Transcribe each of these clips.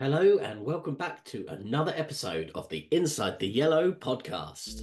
Hello, and welcome back to another episode of the Inside the Yellow podcast.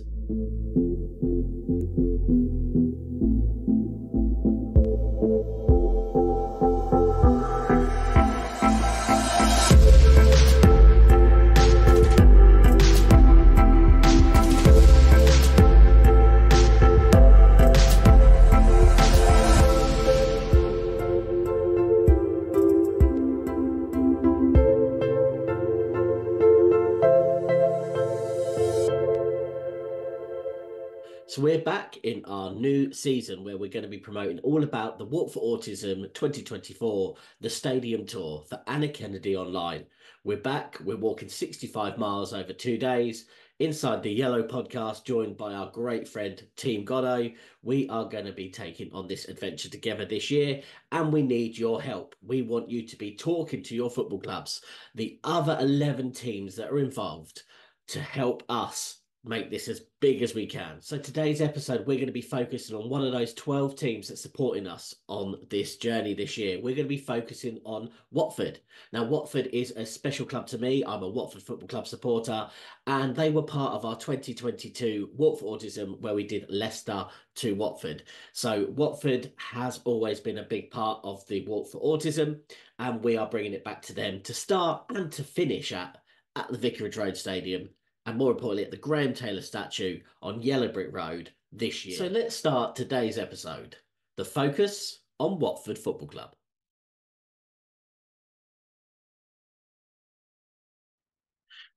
In our new season where we're going to be promoting all about the Walk for Autism 2024, the stadium tour for Anna Kennedy online. We're back. We're walking 65 miles over two days inside the Yellow podcast, joined by our great friend Team Goddo. We are going to be taking on this adventure together this year, and we need your help. We want you to be talking to your football clubs, the other 11 teams that are involved, to help us make this as big as we can. So today's episode, we're going to be focusing on one of those 12 teams that's supporting us on this journey this year. We're going to be focusing on Watford. Now, Watford is a special club to me. I'm a Watford Football Club supporter, and they were part of our 2022 Walk for Autism, where we did Leicester to Watford. So Watford has always been a big part of the Walk for Autism, and we are bringing it back to them to start and to finish at at the Vicarage Road Stadium and more importantly, at the Graham Taylor statue on Yellow Brick Road this year. So let's start today's episode. The focus on Watford Football Club.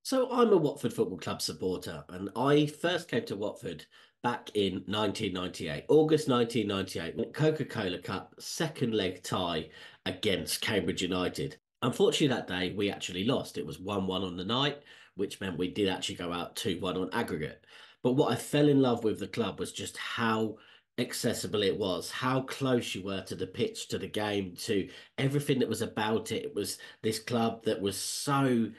So I'm a Watford Football Club supporter, and I first came to Watford back in 1998, August 1998, when Coca-Cola Cup second leg tie against Cambridge United. Unfortunately, that day we actually lost. It was 1 1 on the night which meant we did actually go out 2 1 on aggregate. But what I fell in love with the club was just how accessible it was, how close you were to the pitch, to the game, to everything that was about it. It was this club that was so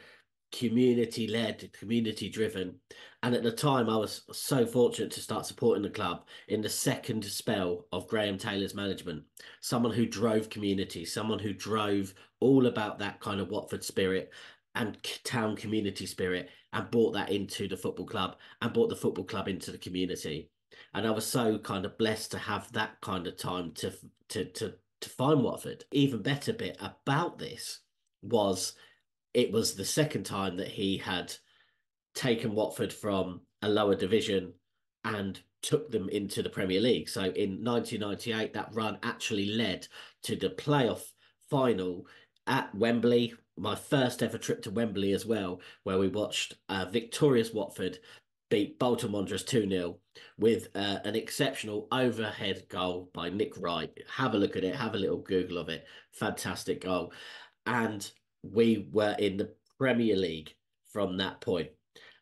community led, community driven. And at the time, I was so fortunate to start supporting the club in the second spell of Graham Taylor's management. Someone who drove community, someone who drove all about that kind of Watford spirit and town community spirit and brought that into the football club and brought the football club into the community. And i was so kind of blessed to have that kind of time to to to to find watford. Even better bit about this was it was the second time that he had taken watford from a lower division and took them into the premier league. So in 1998 that run actually led to the playoff final at wembley my first ever trip to Wembley as well, where we watched uh, victorious Watford beat Bolton Wanderers 2 0 with uh, an exceptional overhead goal by Nick Wright. Have a look at it, have a little Google of it. Fantastic goal. And we were in the Premier League from that point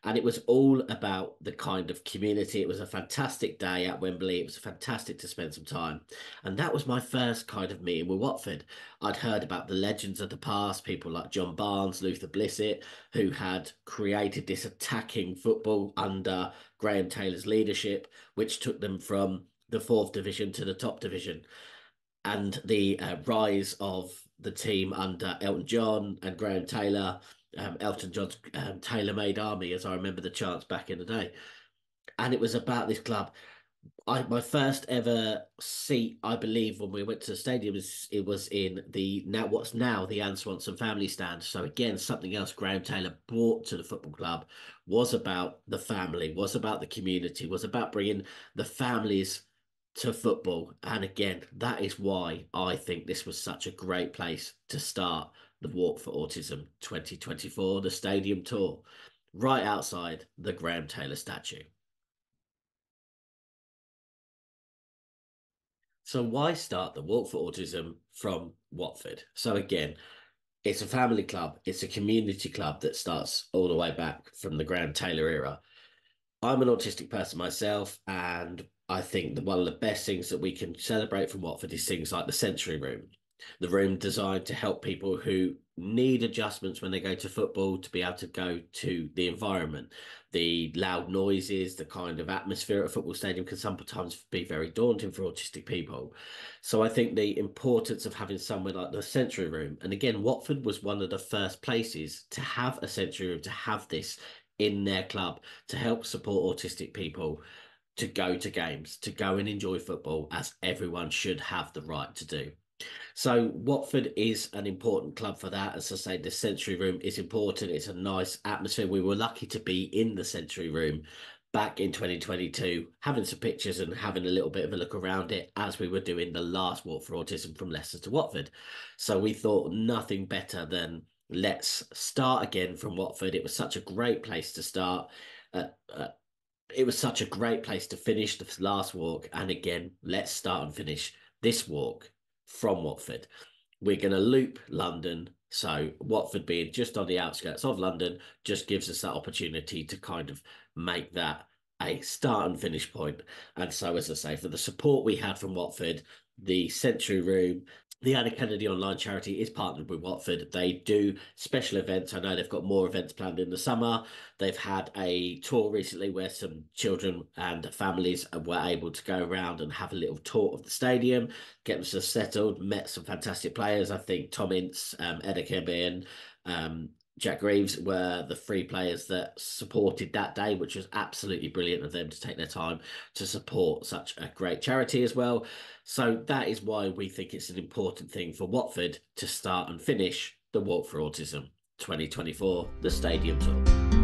and it was all about the kind of community. It was a fantastic day at Wembley. It was fantastic to spend some time. And that was my first kind of meeting with Watford. I'd heard about the legends of the past, people like John Barnes, Luther Blissett, who had created this attacking football under Graham Taylor's leadership, which took them from the fourth division to the top division. And the uh, rise of the team under Elton John and Graham Taylor um, Elton John's um, Taylor Made Army, as I remember the chants back in the day. And it was about this club. I my first ever seat, I believe, when we went to the stadium, was it was in the now what's now the Anne Swanson family stand. So again, something else Graham Taylor brought to the football club was about the family, was about the community, was about bringing the families to football. And again, that is why I think this was such a great place to start the Walk for Autism 2024, the stadium tour, right outside the Graham Taylor statue. So, why start the Walk for Autism from Watford? So, again, it's a family club, it's a community club that starts all the way back from the Graham Taylor era. I'm an autistic person myself, and I think that one of the best things that we can celebrate from Watford is things like the sensory room the room designed to help people who need adjustments when they go to football to be able to go to the environment. The loud noises, the kind of atmosphere at a football stadium can sometimes be very daunting for autistic people. So I think the importance of having somewhere like the sensory room, and again, Watford was one of the first places to have a sensory room, to have this in their club to help support autistic people to go to games, to go and enjoy football, as everyone should have the right to do. So Watford is an important club for that. As I say, the Sensory Room is important. It's a nice atmosphere. We were lucky to be in the Sensory Room back in 2022, having some pictures and having a little bit of a look around it as we were doing the last walk for autism from Leicester to Watford. So we thought nothing better than let's start again from Watford. It was such a great place to start. Uh, uh, it was such a great place to finish the last walk. And again, let's start and finish this walk from Watford. We're going to loop London. So, Watford being just on the outskirts of London just gives us that opportunity to kind of make that a start and finish point. And so, as I say, for the support we had from Watford, the Sensory Room, the Anna Kennedy Online Charity is partnered with Watford. They do special events. I know they've got more events planned in the summer. They've had a tour recently where some children and families were able to go around and have a little tour of the stadium, get themselves settled, met some fantastic players. I think Tom Ince, um, Eda um, Jack Grieves were the three players that supported that day, which was absolutely brilliant of them to take their time to support such a great charity as well. So that is why we think it's an important thing for Watford to start and finish the Walk for Autism 2024, the Stadium Tour.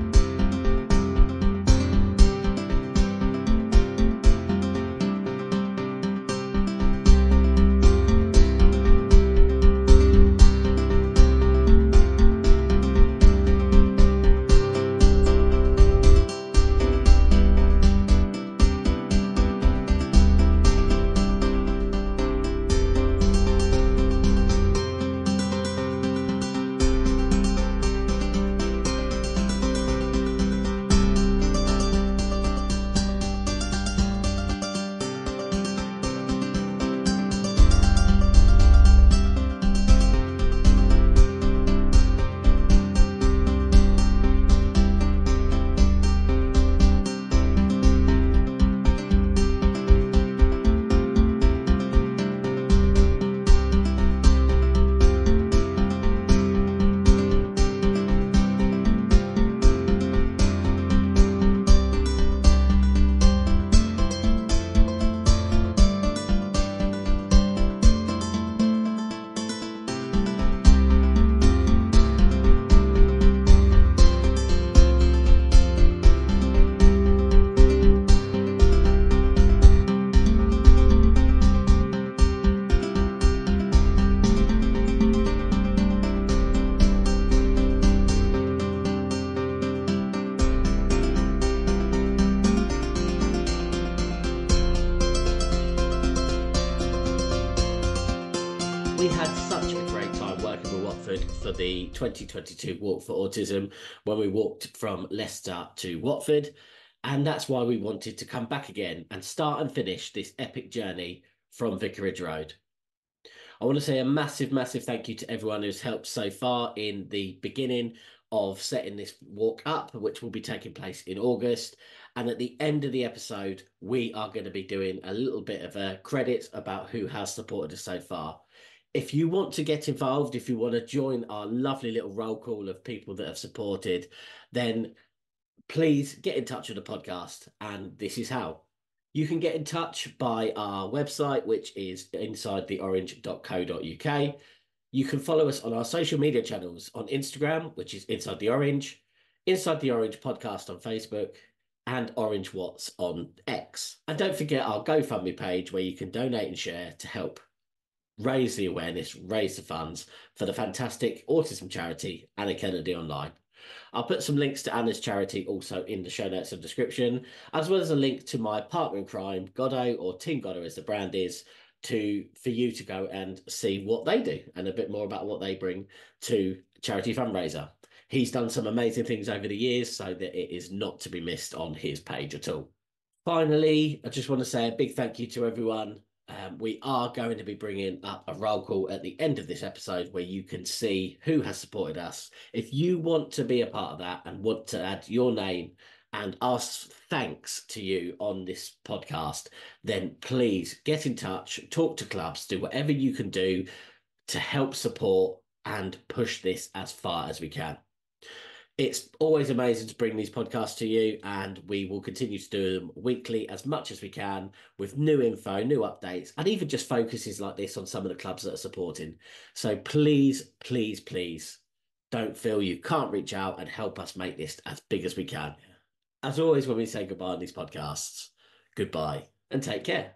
The 2022 Walk for Autism when we walked from Leicester to Watford. And that's why we wanted to come back again and start and finish this epic journey from Vicarage Road. I want to say a massive, massive thank you to everyone who's helped so far in the beginning of setting this walk up, which will be taking place in August. And at the end of the episode, we are going to be doing a little bit of a credit about who has supported us so far if you want to get involved, if you want to join our lovely little roll call of people that have supported, then please get in touch with the podcast. And this is how. You can get in touch by our website, which is insidetheorange.co.uk. You can follow us on our social media channels on Instagram, which is Inside the Orange, Inside the Orange podcast on Facebook, and Orange Whats on X. And don't forget our GoFundMe page where you can donate and share to help raise the awareness, raise the funds for the fantastic autism charity Anna Kennedy Online. I'll put some links to Anna's charity also in the show notes and description, as well as a link to my partner in crime, Goddo or Team Goddo as the brand is, to for you to go and see what they do and a bit more about what they bring to charity fundraiser. He's done some amazing things over the years, so that it is not to be missed on his page at all. Finally, I just want to say a big thank you to everyone Um, we are going to be bringing up a roll call at the end of this episode where you can see who has supported us. If you want to be a part of that and want to add your name and ask thanks to you on this podcast, then please get in touch, talk to clubs, do whatever you can do to help support and push this as far as we can. It's always amazing to bring these podcasts to you, and we will continue to do them weekly as much as we can with new info, new updates, and even just focuses like this on some of the clubs that are supporting. So please, please, please don't feel you can't reach out and help us make this as big as we can. As always, when we say goodbye on these podcasts, goodbye and take care.